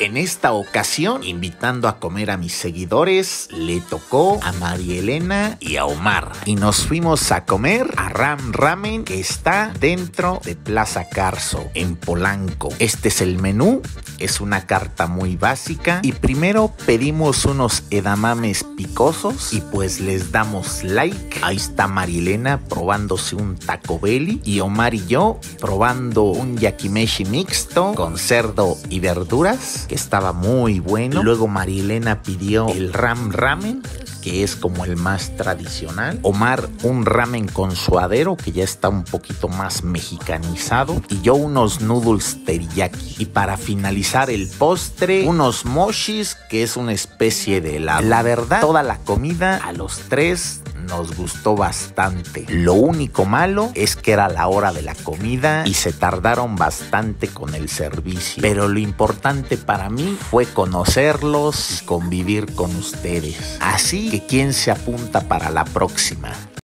En esta ocasión, invitando a comer a mis seguidores, le tocó a María Elena y a Omar. Y nos fuimos a comer a Ram Ramen que está dentro de Plaza Carso, en Polanco. Este es el menú, es una carta muy básica. Y primero pedimos unos edamames picosos y pues les damos like. Ahí está María Elena probándose un taco belly y Omar y yo probando un yakimeshi mixto con cerdo y verduras que estaba muy bueno. Luego Marilena pidió el ram ramen, que es como el más tradicional. Omar un ramen con suadero, que ya está un poquito más mexicanizado. Y yo unos noodles teriyaki. Y para finalizar el postre, unos moshis, que es una especie de helado. La verdad, toda la comida a los tres nos gustó bastante. Lo único malo es que era la hora de la comida y se tardaron bastante con el servicio. Pero lo importante para mí fue conocerlos y convivir con ustedes. Así que quién se apunta para la próxima.